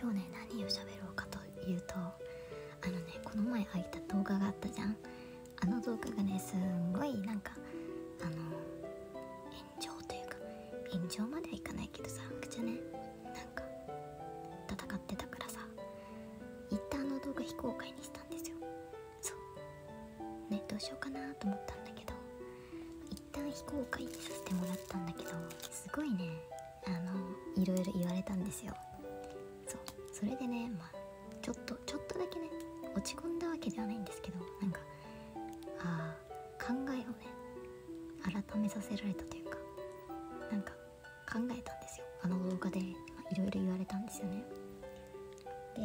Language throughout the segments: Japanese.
今日ね何を喋ろうかというとあのねこの前開いた動画があったじゃん。あの動画がねすんごいなんかあの炎上というか炎上まではいかないけどさめちゃねなんか戦ってたからさ一旦あの動画非公開にしたんですよ。そう。ねどうしようかなと思ったんだけど一旦非公開にさせてもらったんだけどすごいねあのいろいろ言われたんですよ。それでねまあちょっとちょっとだけね落ち込んだわけではないんですけどなんかああ考えをね改めさせられたというかなんか考えたんですよ。あの動画でいろいろ言われたんですよね。で、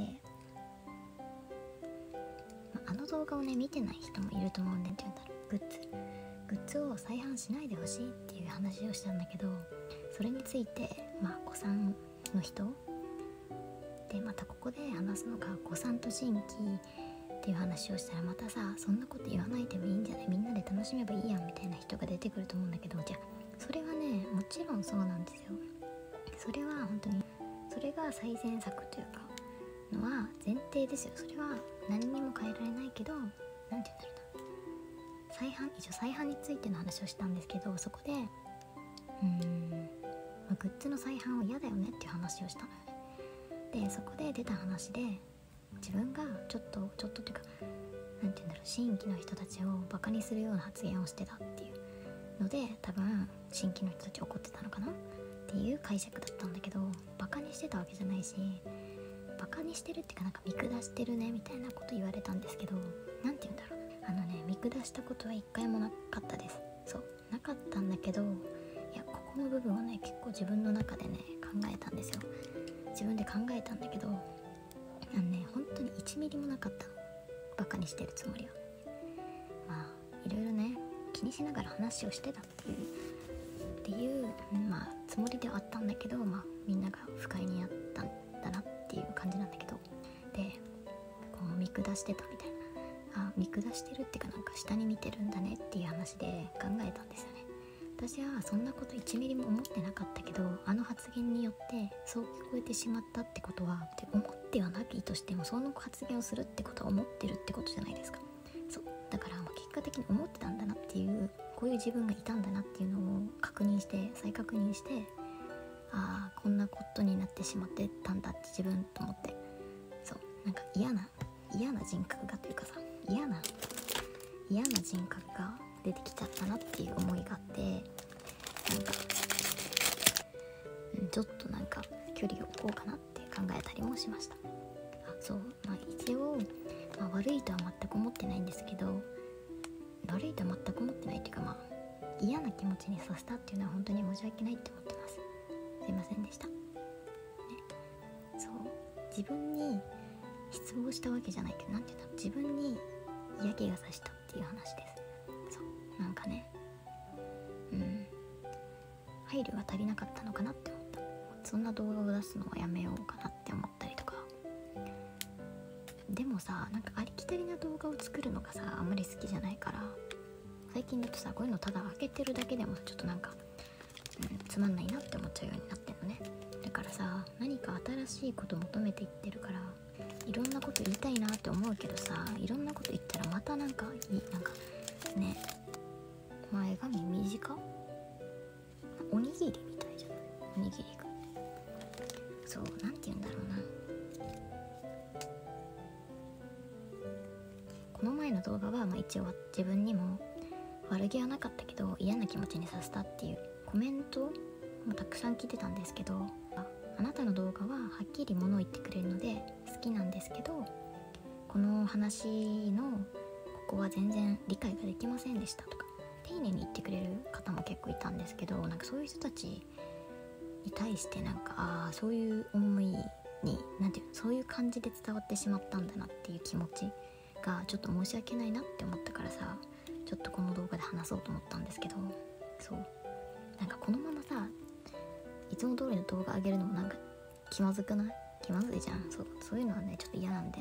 まあ、あの動画をね見てない人もいると思うんでって言うんだグッズ。グッズを再販しないでほしいっていう話をしたんだけどそれについてまあ子さんの人でまたここで話すのが子さんと新規っていう話をしたらまたさそんなこと言わないでもいいんじゃない？みんなで楽しめばいいやんみたいな人が出てくると思うんだけどじゃあそれはねもちろんそうなんですよ。それは本当にそれが最善策というかのは前提ですよ。それは何にも変えられないけど何て言うんだろうな。再販一応再販についての話をしたんですけどそこでうーん、まあグッズの再販は嫌だよねっていう話をしたのよね。でそこで出た話で自分がちょっとちょっとっていうか何て言うんだろう新規の人たちをバカにするような発言をしてたっていうので多分新規の人たち怒ってたのかな？っていう解釈だったんだけどバカにしてたわけじゃないしバカにしてるっていうかなんか見下してるねみたいなこと言われたんですけど何て言うんだろう。あのね見下したことは一回もなかったです。そうなかったんだけどいやここの部分をね結構自分の中でね考えたんですよ。自分で考えたんだけどあのね本当に1ミリもなかった。バカにしてるつもりは。まあいろいろね気にしながら話をしてたっていうていうまあつもりではあったんだけどまあみんなが不快になったんだなっていう感じなんだけど。でこう見下してたみたいな。あ見下してるっていうかなんか下に見てるんだねっていう話で考えたんですよ。私はそんなこと1ミリも思ってなかったけどあの発言によってそう聞こえてしまったってことはって思ってはないとしてもその発言をするってことは思ってるってことじゃないですか。そう。だからまあ結果的に思ってたんだなっていうこういう自分がいたんだなっていうのを確認して再確認してああこんなことになってしまってたんだって自分と思って。そう。なんか嫌な嫌な人格がというかさ嫌な嫌な人格が出てきちゃったなっていう思いがあってなんか、ちょっとなんか距離を置こうかなって考えたりもしました。あそうまあ一応、まあ、悪いとは全く思ってないんですけど悪いとは全く思ってないっていうかまあ嫌な気持ちにさせたっていうのは本当に申し訳ないって思ってます。すいませんでした、ね、そう。自分に失望したわけじゃないけど何て言うんだろう。自分に嫌気がさしたっていう話です。なんかね。うん。配慮が足りなかったのかなって思った。そんな動画を出すのはやめようかなって思ったりとか。でもさなんかありきたりな動画を作るのがさあんまり好きじゃないから。最近だとさこういうのただ開けてるだけでもちょっとなんか、うん、つまんないなって思っちゃうようになってるのね。だからさ何か新しいこと求めていってるからいろんなこと言いたいなって思うけどさいろんなこと言ったらまたなんかいいなんかね前髪短？おにぎりみたいじゃない？おにぎりが。そうなんて言うんだろうな。この前の動画は、まあ、一応自分にも悪気はなかったけど嫌な気持ちにさせたっていう。コメントもたくさん来てたんですけどああなたの動画ははっきり物を言ってくれるので好きなんですけどこの話のここは全然理解ができませんでしたとか。丁寧に言ってくれる方も結構いたんですけどなんかそういう人たちに対してなんかああそういう思いに何ていうそういう感じで伝わってしまったんだなっていう気持ちがちょっと申し訳ないなって思ったからさちょっとこの動画で話そうと思ったんですけどそう。なんかこのままさいつも通りの動画上げるのもなんか気まずくない？気まずいじゃん。そうそういうのはねちょっと嫌なんで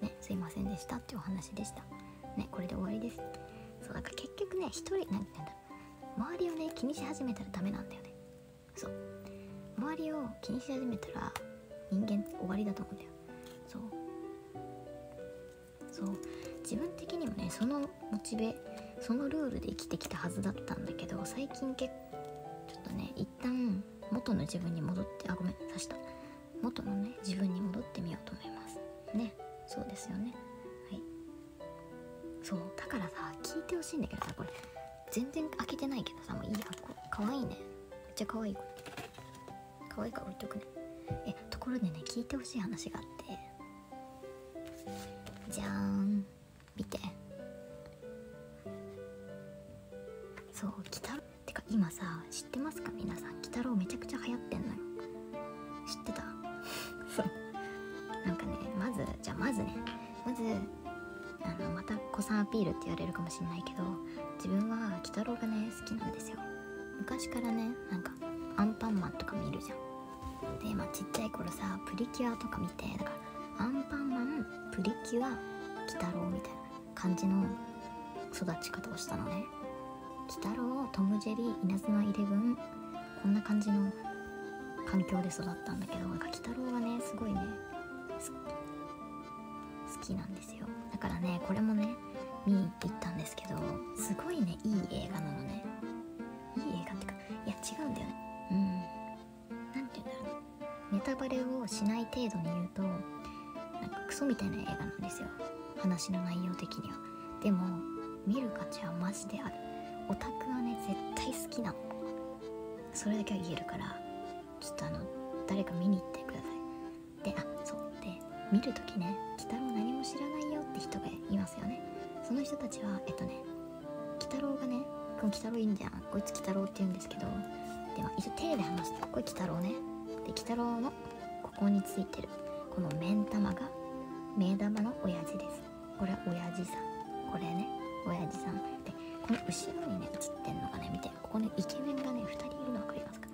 ねすいませんでしたっていうお話でした。ねこれで終わりです。そうだか結局ね一人なんてんだ。周りをね気にし始めたらダメなんだよね。そう。周りを気にし始めたら人間終わりだと思うんだよ。そう。そう。自分的にもねそのモチベそのルールで生きてきたはずだったんだけど最近結構ちょっとね一旦元の自分に戻ってあごめん刺した。元のね自分に戻ってみようと思います。ね。そうですよね。そうだからさ聞いてほしいんだけどさこれ。全然開けてないけどさもういいやこかわいいね。めっちゃかわいいこれ。かわいいから置いとくね。えところでね聞いてほしい話があって。じゃーん。見て。そう鬼太郎。てか今さ知ってますか？皆さん。鬼太郎めちゃくちゃ流行ってんのよ。知ってた？そう。なんかねまずじゃあまずね。まずあのまたさんアピールって言われるかもしれないけど自分は鬼太郎がね好きなんですよ。昔からねなんかアンパンマンとか見るじゃん。でまあちっちゃい頃さプリキュアとか見てだからアンパンマンプリキュア鬼太郎みたいな感じの育ち方をしたのね。鬼太郎トム・ジェリー稲妻イレブンこんな感じの環境で育ったんだけどなんか鬼太郎がねすごいね好きなんですよ。だからねこれもね見に行ったんですけどすごいねいい映画なのね。いい映画ってかいや違うんだよね。うん。何て言うんだろう。ネタバレをしない程度に言うとなんかクソみたいな映画なんですよ。話の内容的には。でも見る価値はマジである。オタクはね絶対好きなの。それだけは言えるからちょっとあの誰か見に行ってください。であそう。で見る時ね「鬼太郎何も知らないよ」って人がいますよね。その人たちはえっとね鬼太郎がねこの鬼太郎いいんじゃん。こいつ鬼太郎って言うんですけどでは一応手で話すとこれ鬼太郎ね。で鬼太郎のここについてる。この目ん玉が目玉の親父です。これは親父さん。これね親父さん。でこの後ろにね映ってんのがね見て。ここにイケメンがね2人いるの分かりますか？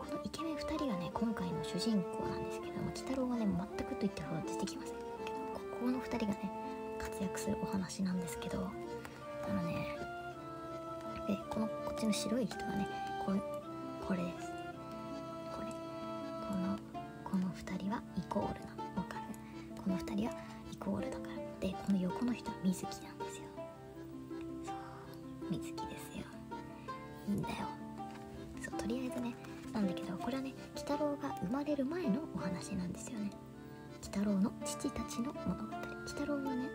このイケメン2人がね今回の主人公なんですけども鬼太郎はね全くと言ったほど出てきません。けどここの2人がね活躍するお話なんですけどあのねでこのこっちの白い人がねこれこれですこれこのこの2人はイコールなわかる？この2人はイコールだから。でこの横の人は水木なんですよ。そう水木ですよ。いいんだよ。そうとりあえずねなんだけどこれはね鬼太郎が生まれる前のお話なんですよね。鬼太郎の父たちの物語。鬼太郎はね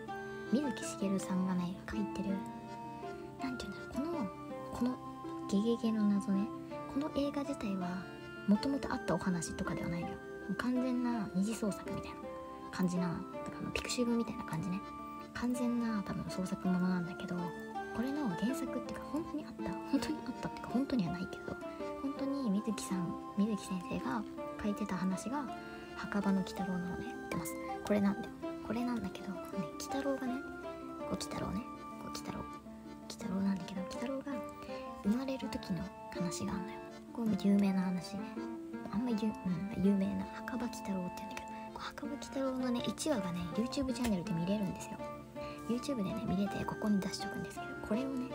水木しげるさんがね書いてるなんていうんだろうこのこの「ゲゲゲの謎ね」この映画自体はもともとあったお話とかではないのよ。完全な二次創作みたいな感じなだからピクシブみたいな感じね。完全な多分創作ものなんだけどこれの原作っていうか本当にあった本当にあったっていうか本当にはないけど本当に水木さん水木先生が書いてた話が墓場の鬼太郎なのねってます。これなんだよ。これなんだけど、ね、鬼太郎がねこう鬼太郎ねこう鬼太郎鬼太郎なんだけど鬼太郎が生まれる時の話があるのよ。これも有名な話ね。あんま有,、うん、有名な墓場鬼太郎って言うんだけど墓場鬼太郎のね1話がね YouTube チャンネルで見れるんですよ。YouTube でね見れてここに出しとくんですけどこれをね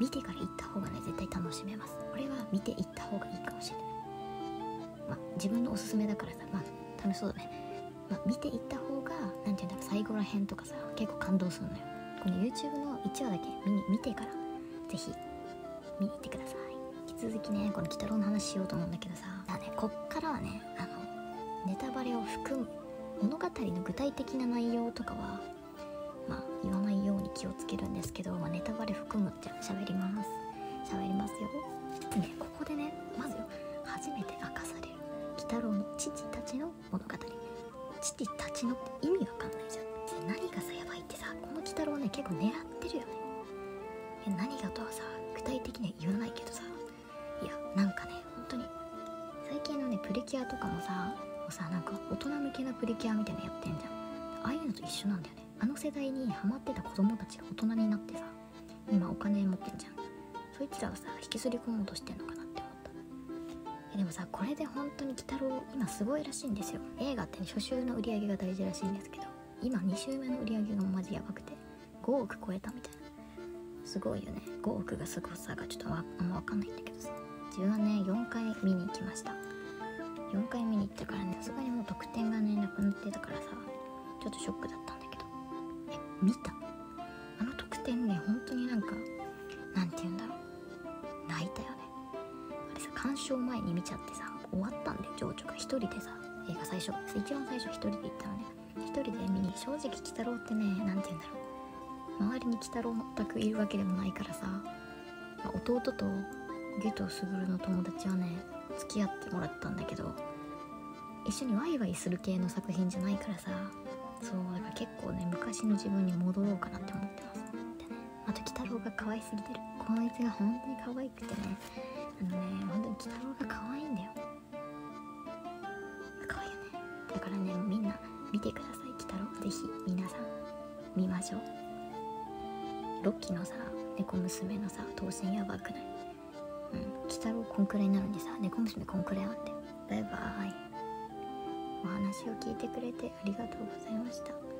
見てから行った方がね絶対楽しめます。これは見て行った方がいいかもしれない。まあ自分のおすすめだからさまあ楽しそうだね。まあ見て行った方が何て言うんだろう最後らへんとかさ結構感動するのよ。この YouTube の1話だけ見に見てからぜひ見に行ってください。引き続きねこの鬼太郎の話しようと思うんだけどさだねこっからはねあのネタバレを含む物語の具体的な内容とかはまあ言わないように気をつけるんですけど、まあ、ネタバレ含むって喋ります。喋りますよ。ねここでねまず初めて明かされる鬼太郎の父たちの物語。父たちのって意味わかんないじゃん。何がさやばいってさこの鬼太郎ね結構狙ってるよね。え何がとはさ具体的には言わないけどさ。いやなんかね本当に最近のねプリキュアとかもさもうさなんか大人向けなプリキュアみたいなやってんじゃん。ああいうのと一緒なんだよね。あの世代にハマってた子供たちが大人になってさ今お金持ってんじゃん。そいつらをさ引きずり込もうとしてんのかな。えでもさこれで本当に鬼太郎今すごいらしいんですよ。映画って、初週の売り上げが大事らしいんですけど今2週目の売り上げがマジやばくて5億超えたみたいな。すごいよね。5億がすごさがちょっとあんま分かんないんだけどさ。自分はね4回見に行きました。4回見に行ったからねさすがにもう得点がねなくなってたからさちょっとショックだったんだけど。え見た？あの得点ね本当になんかあれさ鑑賞前に見ちゃってさ終わったんだよ情緒が。一人でさ映画最初一番最初一人で行ったのね。一人で見に正直鬼太郎ってねなんて言うんだろう。周りに鬼太郎全くいるわけでもないからさ、まあ弟とゲトスグルの友達はね付き合ってもらったんだけど一緒にワイワイする系の作品じゃないからさそうだから結構ね昔の自分に戻ろうかなって思ってます。でねあと鬼太郎が可愛すぎてる。こいつが本当に可愛くてねあのね本当に鬼太郎が可愛いんだよ。可愛いよね。だからねみんな見てください鬼太郎ぜひ皆さん。見ましょうロッキーのさ猫娘のさ頭身やばくない？うん。鬼太郎こんくらいなのにさ猫娘こんくらいあって。バイバーイ。お話を聞いてくれてありがとうございました。